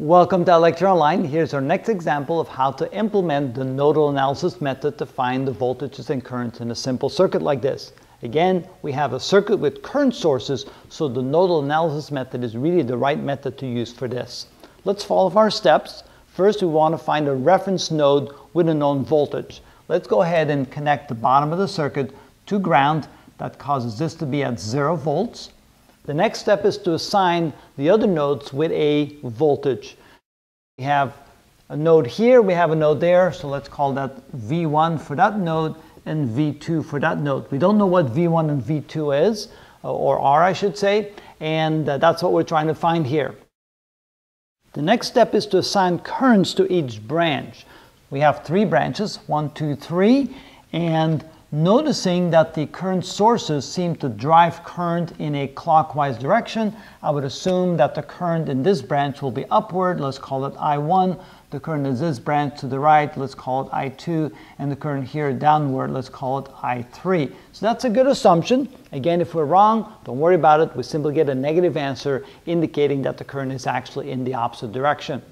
Welcome to iLecture Online. Here's our next example of how to implement the nodal analysis method to find the voltages and currents in a simple circuit like this. Again, we have a circuit with current sources, so the nodal analysis method is really the right method to use for this. Let's follow our steps. First, we want to find a reference node with a known voltage. Let's go ahead and connect the bottom of the circuit to ground. That causes this to be at zero volts. The next step is to assign the other nodes with a voltage. We have a node here, we have a node there, so let's call that V1 for that node and V2 for that node. We don't know what V1 and V2 is, uh, or are I should say, and uh, that's what we're trying to find here. The next step is to assign currents to each branch. We have three branches, one, two, three, and Noticing that the current sources seem to drive current in a clockwise direction, I would assume that the current in this branch will be upward, let's call it I1. The current in this branch to the right, let's call it I2. And the current here downward, let's call it I3. So that's a good assumption. Again, if we're wrong, don't worry about it. We simply get a negative answer indicating that the current is actually in the opposite direction.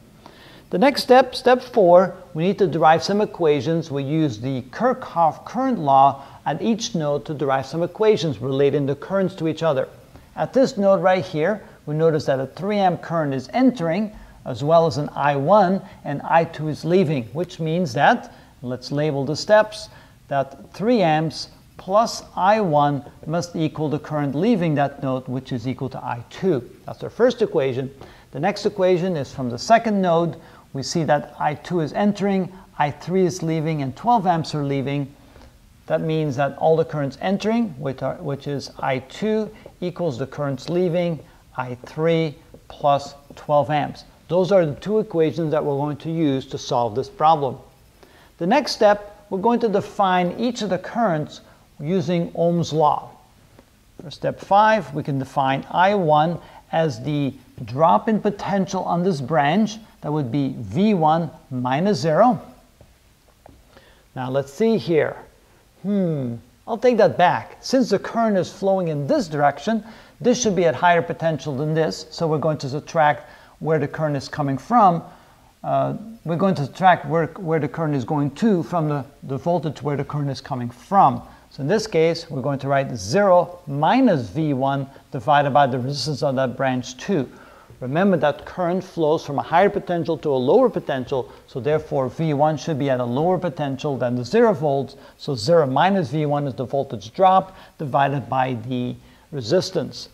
The next step, step four, we need to derive some equations. We use the Kirchhoff current law at each node to derive some equations relating the currents to each other. At this node right here, we notice that a 3 amp current is entering as well as an I1 and I2 is leaving, which means that, let's label the steps, that 3 amps plus I1 must equal the current leaving that node, which is equal to I2. That's our first equation. The next equation is from the second node, we see that I2 is entering, I3 is leaving, and 12 amps are leaving. That means that all the currents entering, which, are, which is I2, equals the currents leaving, I3 plus 12 amps. Those are the two equations that we're going to use to solve this problem. The next step, we're going to define each of the currents using Ohm's law. For step 5, we can define I1 as the drop in potential on this branch that would be V1 minus 0. Now let's see here. Hmm, I'll take that back. Since the current is flowing in this direction, this should be at higher potential than this, so we're going to subtract where the current is coming from. Uh, we're going to subtract where, where the current is going to from the, the voltage where the current is coming from. So in this case, we're going to write 0 minus V1 divided by the resistance of that branch 2. Remember that current flows from a higher potential to a lower potential, so therefore V1 should be at a lower potential than the 0 volts. So 0 minus V1 is the voltage drop divided by the resistance.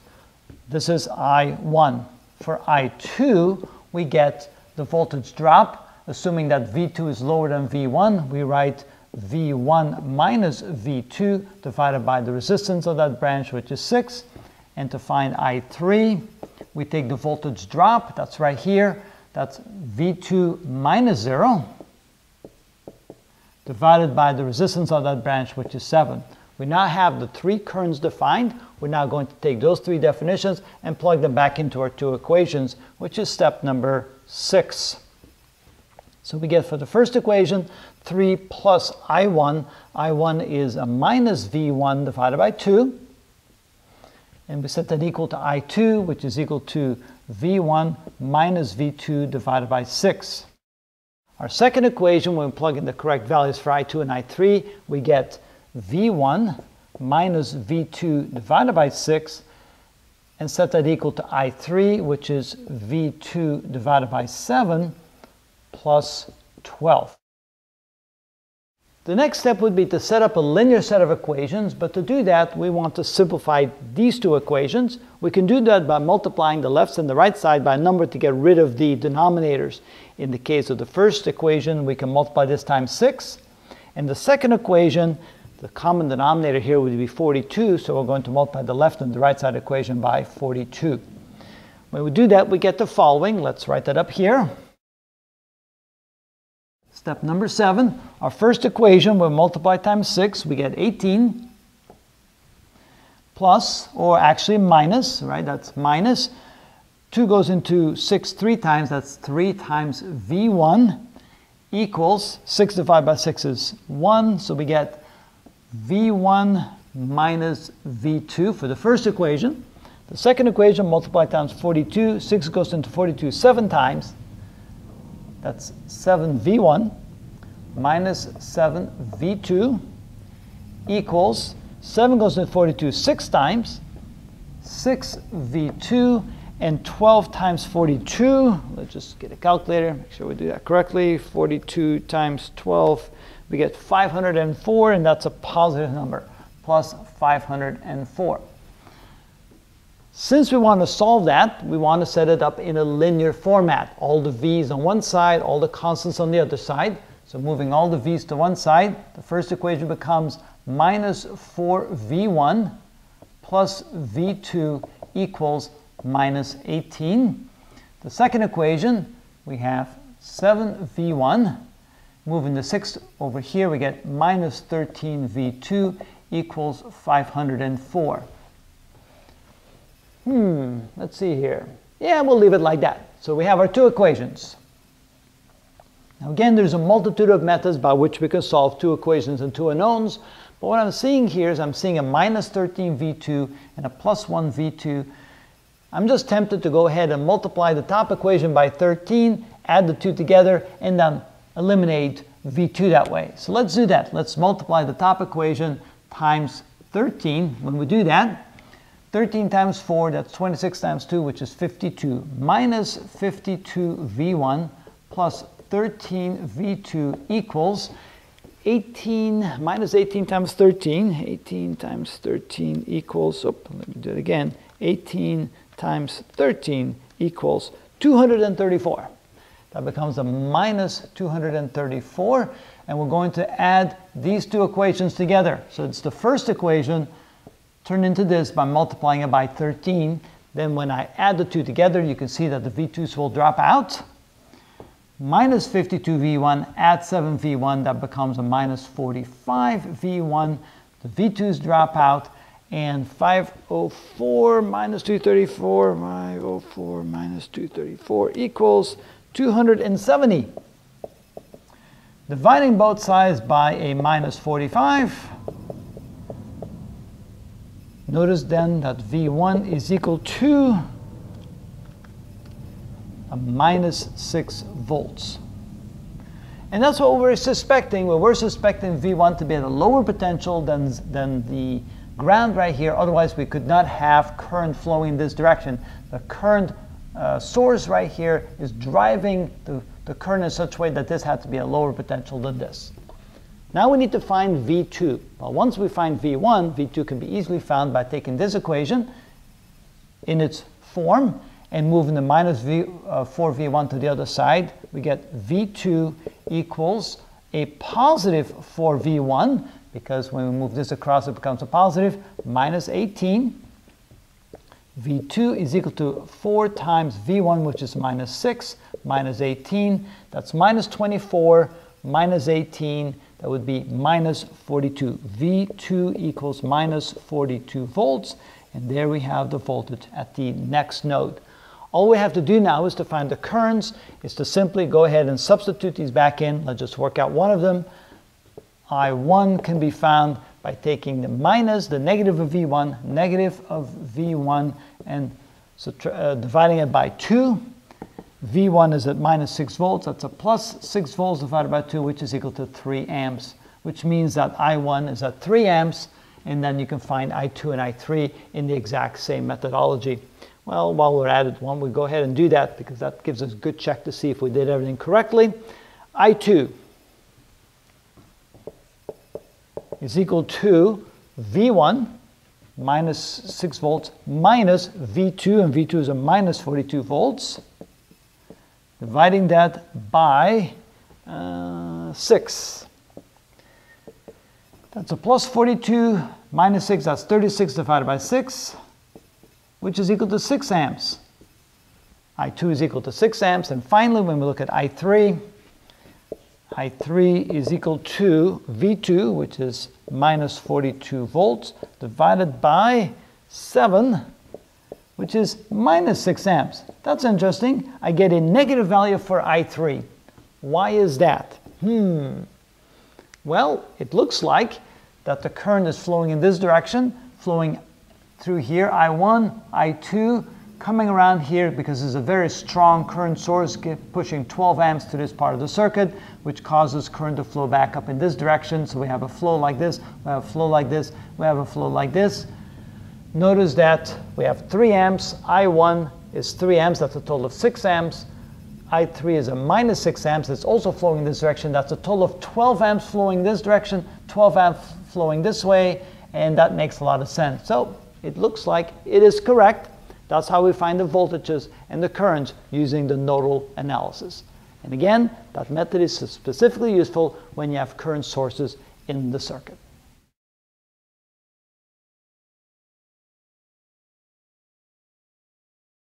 This is I1. For I2, we get the voltage drop. Assuming that V2 is lower than V1, we write V1 minus V2 divided by the resistance of that branch, which is 6. And to find I3, we take the voltage drop, that's right here, that's V2 minus 0, divided by the resistance of that branch, which is 7. We now have the three currents defined. We're now going to take those three definitions and plug them back into our two equations, which is step number 6. So we get for the first equation 3 plus I1. I1 is a minus V1 divided by 2 and we set that equal to I2, which is equal to V1 minus V2 divided by 6. Our second equation, when we plug in the correct values for I2 and I3, we get V1 minus V2 divided by 6, and set that equal to I3, which is V2 divided by 7 plus 12. The next step would be to set up a linear set of equations, but to do that, we want to simplify these two equations. We can do that by multiplying the left and the right side by a number to get rid of the denominators. In the case of the first equation, we can multiply this times 6. In the second equation, the common denominator here would be 42, so we're going to multiply the left and the right side equation by 42. When we do that, we get the following. Let's write that up here. Step number seven, our first equation, we multiply times 6, we get 18 plus, or actually minus, right, that's minus. 2 goes into 6 three times, that's 3 times V1 equals, 6 divided by 6 is 1, so we get V1 minus V2 for the first equation. The second equation, multiply times 42, 6 goes into 42 seven times, That's 7V1 minus 7V2 equals 7 goes into 42 six times, 6V2 and 12 times 42. Let's just get a calculator, make sure we do that correctly. 42 times 12, we get 504, and that's a positive number, plus 504. Since we want to solve that, we want to set it up in a linear format. All the v's on one side, all the constants on the other side. So moving all the v's to one side, the first equation becomes minus 4v1 plus v2 equals minus 18. The second equation, we have 7v1. Moving the 6 over here, we get minus 13v2 equals 504. Hmm, let's see here. Yeah, we'll leave it like that. So we have our two equations. Now again, there's a multitude of methods by which we can solve two equations and two unknowns. But what I'm seeing here is I'm seeing a minus 13 V2 and a plus 1 V2. I'm just tempted to go ahead and multiply the top equation by 13, add the two together, and then eliminate V2 that way. So let's do that. Let's multiply the top equation times 13. When we do that, 13 times 4, that's 26 times 2, which is 52, minus 52 V1 plus 13 V2 equals 18 minus 18 times 13. 18 times 13 equals, oh, let me do it again. 18 times 13 equals 234. That becomes a minus 234. And we're going to add these two equations together. So it's the first equation turned into this by multiplying it by 13. Then when I add the two together, you can see that the V2s will drop out minus 52V1 add 7V1, that becomes a minus 45V1. The V2s drop out, and 504 minus 234, 504 minus 234 equals 270. Dividing both sides by a minus 45, notice then that V1 is equal to a minus 6 volts. And that's what we're suspecting. Well, we're suspecting V1 to be at a lower potential than, than the ground right here. Otherwise, we could not have current flowing in this direction. The current uh, source right here is driving the, the current in such a way that this had to be a lower potential than this. Now we need to find V2. Well, once we find V1, V2 can be easily found by taking this equation in its form and moving the minus v, uh, 4v1 to the other side, we get v2 equals a positive 4v1, because when we move this across, it becomes a positive, minus 18. v2 is equal to 4 times v1, which is minus 6, minus 18. That's minus 24, minus 18. That would be minus 42. v2 equals minus 42 volts. And there we have the voltage at the next node. All we have to do now is to find the currents, is to simply go ahead and substitute these back in. Let's just work out one of them. I1 can be found by taking the minus, the negative of V1, negative of V1, and uh, dividing it by 2. V1 is at minus 6 volts. That's a plus 6 volts divided by 2, which is equal to 3 amps, which means that I1 is at 3 amps, and then you can find I2 and I3 in the exact same methodology. Well, while we're at it, why don't we go ahead and do that because that gives us a good check to see if we did everything correctly. I2 is equal to V1 minus 6 volts minus V2, and V2 is a minus 42 volts. Dividing that by uh, 6. That's a plus 42 minus 6, that's 36 divided by 6 which is equal to 6 amps. I2 is equal to 6 amps. And finally, when we look at I3, I3 is equal to V2, which is minus 42 volts, divided by 7, which is minus 6 amps. That's interesting. I get a negative value for I3. Why is that? Hmm. Well, it looks like that the current is flowing in this direction, flowing through here, I1, I2, coming around here because there's a very strong current source pushing 12 amps to this part of the circuit, which causes current to flow back up in this direction. So we have a flow like this, we have a flow like this, we have a flow like this. Notice that we have 3 amps, I1 is 3 amps, that's a total of 6 amps. I3 is a minus 6 amps, it's also flowing in this direction. That's a total of 12 amps flowing this direction, 12 amps flowing this way, and that makes a lot of sense. So it looks like it is correct. That's how we find the voltages and the currents using the nodal analysis. And again, that method is specifically useful when you have current sources in the circuit.